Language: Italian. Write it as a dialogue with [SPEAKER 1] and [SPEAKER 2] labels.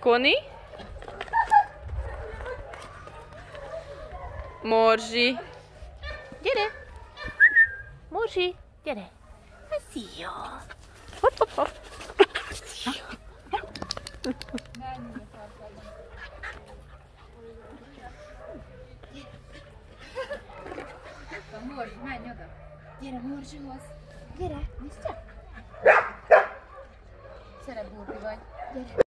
[SPEAKER 1] Koni? Morzsi. Gyere! Morzsi, gyere! Szia! Hopp, hopp, hopp.
[SPEAKER 2] Morzsi, menj oda. Gyere Morzsihoz. Gyere, nézd csak. Szeret burbi vagy. Gyere.